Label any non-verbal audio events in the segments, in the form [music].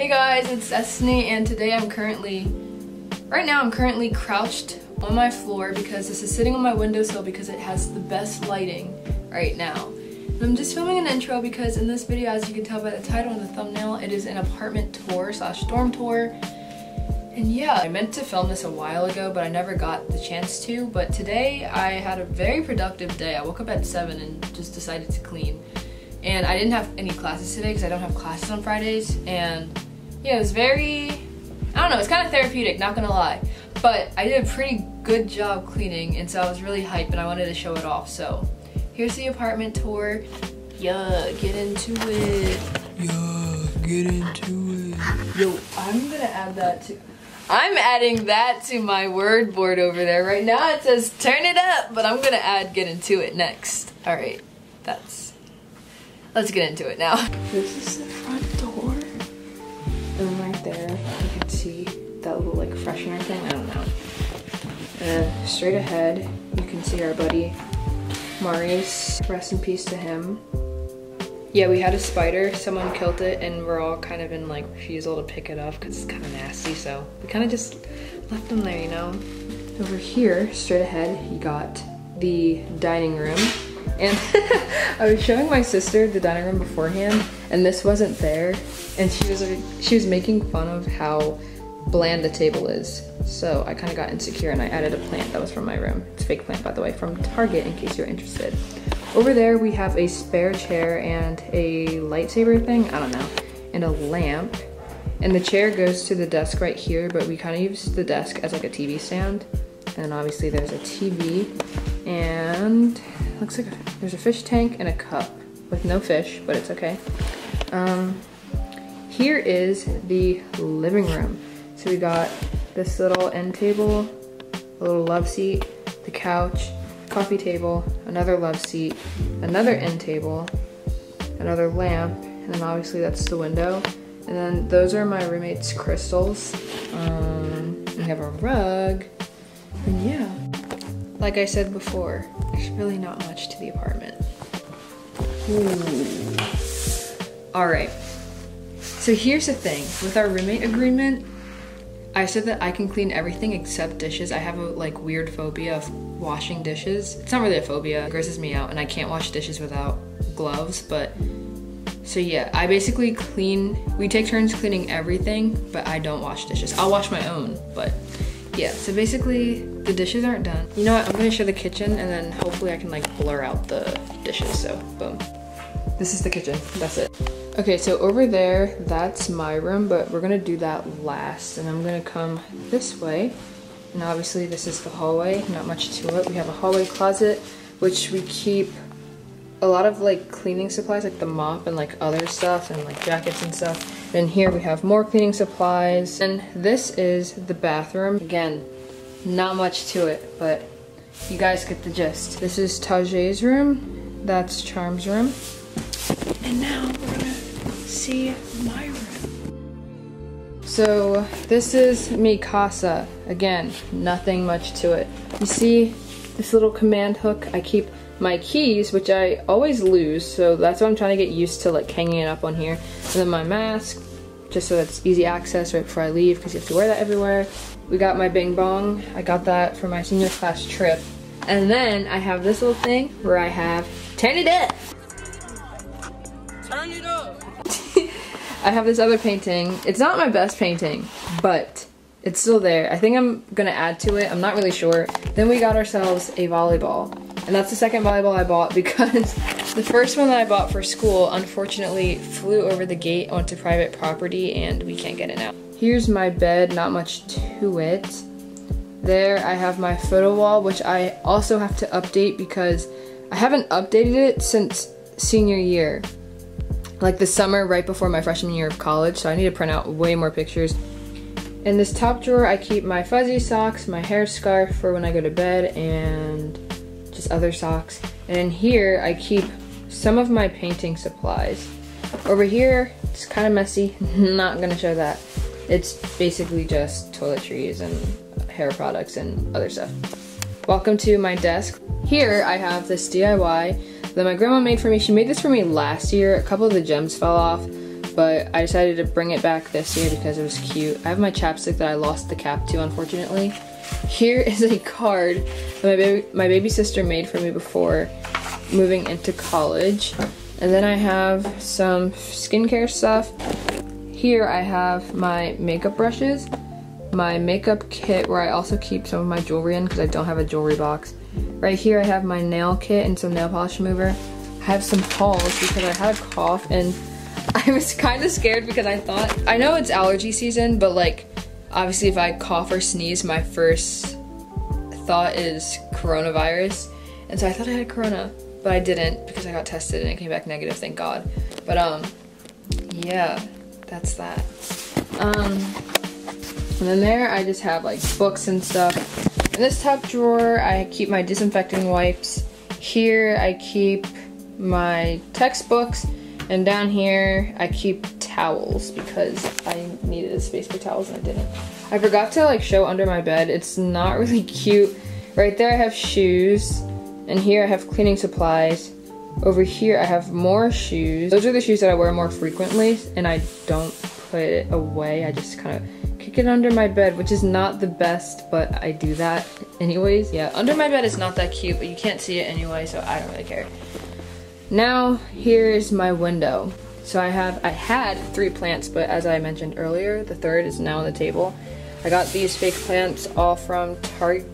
Hey guys, it's Destinee and today I'm currently, right now I'm currently crouched on my floor because this is sitting on my windowsill because it has the best lighting right now. And I'm just filming an intro because in this video, as you can tell by the title and the thumbnail, it is an apartment tour slash dorm tour. And yeah, I meant to film this a while ago, but I never got the chance to. But today I had a very productive day. I woke up at 7 and just decided to clean. And I didn't have any classes today because I don't have classes on Fridays. And yeah, it was very, I don't know, it's kind of therapeutic, not gonna lie. But I did a pretty good job cleaning, and so I was really hyped and I wanted to show it off. So here's the apartment tour. Yeah, get into it. Yeah, get into it. Yo, I'm gonna add that to. I'm adding that to my word board over there. Right now it says turn it up, but I'm gonna add get into it next. All right, that's. Let's get into it now. This is And straight ahead, you can see our buddy Maurice. Rest in peace to him. Yeah, we had a spider, someone killed it, and we're all kind of in like refusal to pick it up because it's kind of nasty, so we kind of just left them there, you know? Over here, straight ahead, you got the dining room. And [laughs] I was showing my sister the dining room beforehand, and this wasn't there, and she was she was making fun of how bland the table is. So I kind of got insecure and I added a plant that was from my room. It's a fake plant, by the way, from Target in case you're interested. Over there, we have a spare chair and a lightsaber thing, I don't know, and a lamp. And the chair goes to the desk right here, but we kind of use the desk as like a TV stand. And obviously there's a TV and looks like there's a fish tank and a cup with no fish, but it's okay. Um, here is the living room. So we got this little end table, a little love seat, the couch, coffee table, another love seat, another end table, another lamp, and then obviously that's the window. And then those are my roommate's crystals. Um, we have a rug, and yeah. Like I said before, there's really not much to the apartment. All right. So here's the thing, with our roommate agreement, I said that I can clean everything except dishes. I have a like weird phobia of washing dishes. It's not really a phobia, it grosses me out and I can't wash dishes without gloves, but so yeah, I basically clean, we take turns cleaning everything, but I don't wash dishes. I'll wash my own, but yeah, so basically the dishes aren't done. You know what, I'm gonna show the kitchen and then hopefully I can like blur out the dishes, so boom. This is the kitchen, that's it. Okay, so over there, that's my room, but we're gonna do that last. And I'm gonna come this way. And obviously this is the hallway, not much to it. We have a hallway closet, which we keep a lot of like cleaning supplies, like the mop and like other stuff and like jackets and stuff. Then here we have more cleaning supplies. And this is the bathroom. Again, not much to it, but you guys get the gist. This is Tajay's room. That's Charm's room. And now see my room. So this is Mikasa. Again, nothing much to it. You see this little command hook? I keep my keys, which I always lose, so that's what I'm trying to get used to, like hanging it up on here. And then my mask, just so that's easy access right before I leave, because you have to wear that everywhere. We got my Bing Bong. I got that for my senior class trip. And then I have this little thing where I have Turn It Up. Turn it up. I have this other painting. It's not my best painting, but it's still there. I think I'm gonna add to it. I'm not really sure. Then we got ourselves a volleyball. And that's the second volleyball I bought [laughs] because the first one that I bought for school unfortunately flew over the gate onto private property and we can't get it now. Here's my bed, not much to it. There I have my photo wall, which I also have to update because I haven't updated it since senior year like the summer right before my freshman year of college, so I need to print out way more pictures. In this top drawer, I keep my fuzzy socks, my hair scarf for when I go to bed, and just other socks. And in here, I keep some of my painting supplies. Over here, it's kind of messy, [laughs] not gonna show that. It's basically just toiletries and hair products and other stuff. Welcome to my desk. Here I have this DIY that my grandma made for me. She made this for me last year. A couple of the gems fell off, but I decided to bring it back this year because it was cute. I have my chapstick that I lost the cap to, unfortunately. Here is a card that my baby, my baby sister made for me before moving into college. And then I have some skincare stuff. Here I have my makeup brushes, my makeup kit where I also keep some of my jewelry in because I don't have a jewelry box. Right here I have my nail kit and some nail polish remover. I have some Halls because I had a cough and [laughs] I was kind of scared because I thought, I know it's allergy season, but like obviously if I cough or sneeze, my first thought is coronavirus. And so I thought I had corona, but I didn't because I got tested and it came back negative, thank God. But um, yeah, that's that. Um, and then there I just have like books and stuff. In this top drawer, I keep my disinfecting wipes. Here I keep my textbooks. And down here, I keep towels because I needed a space for towels and I didn't. I forgot to like show under my bed. It's not [laughs] really cute. Right there I have shoes. And here I have cleaning supplies. Over here I have more shoes. Those are the shoes that I wear more frequently and I don't put it away. I just kind of kick it under my bed, which is not the best, but I do that anyways. Yeah, under my bed is not that cute, but you can't see it anyway, so I don't really care. Now, here's my window. So I have, I had three plants, but as I mentioned earlier, the third is now on the table. I got these fake plants all from Target,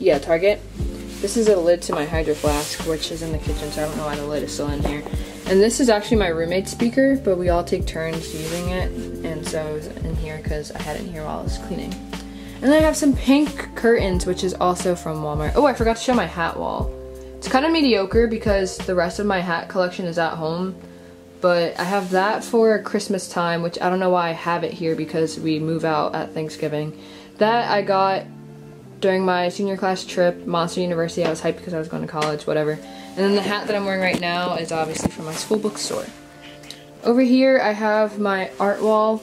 yeah, Target. This is a lid to my hydro flask, which is in the kitchen, so I don't know why the lid is still in here. And this is actually my roommate's speaker, but we all take turns using it, and so it was here because I had it in here while I was cleaning. And then I have some pink curtains, which is also from Walmart. Oh, I forgot to show my hat wall. It's kind of mediocre because the rest of my hat collection is at home. But I have that for Christmas time, which I don't know why I have it here because we move out at Thanksgiving. That I got during my senior class trip, Monster University. I was hyped because I was going to college, whatever. And then the hat that I'm wearing right now is obviously from my school bookstore. Over here I have my art wall,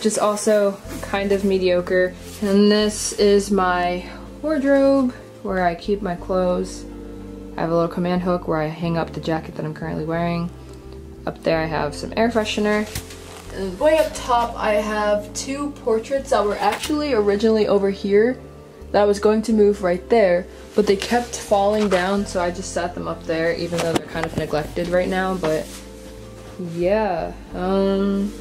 which is also kind of mediocre. And this is my wardrobe where I keep my clothes. I have a little command hook where I hang up the jacket that I'm currently wearing. Up there I have some air freshener. And way up top I have two portraits that were actually originally over here that I was going to move right there, but they kept falling down so I just sat them up there even though they're kind of neglected right now, but yeah. Um,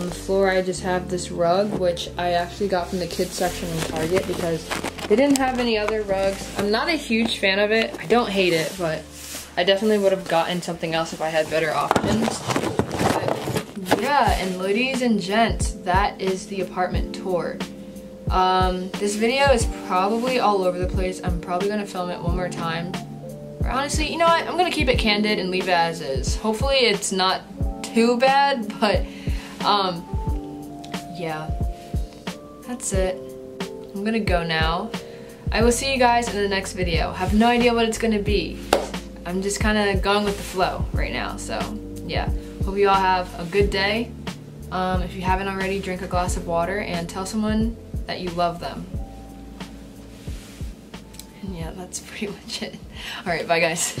on the floor I just have this rug which I actually got from the kids section in Target because they didn't have any other rugs. I'm not a huge fan of it. I don't hate it, but I definitely would have gotten something else if I had better options. But yeah, and ladies and gents, that is the apartment tour. Um, this video is probably all over the place. I'm probably gonna film it one more time. Or honestly, you know what? I'm gonna keep it candid and leave it as is. Hopefully it's not too bad, but um, yeah, that's it. I'm gonna go now. I will see you guys in the next video. Have no idea what it's gonna be. I'm just kind of going with the flow right now. So yeah, hope you all have a good day. Um, if you haven't already, drink a glass of water and tell someone that you love them. And yeah, that's [laughs] pretty much it. All right, bye guys.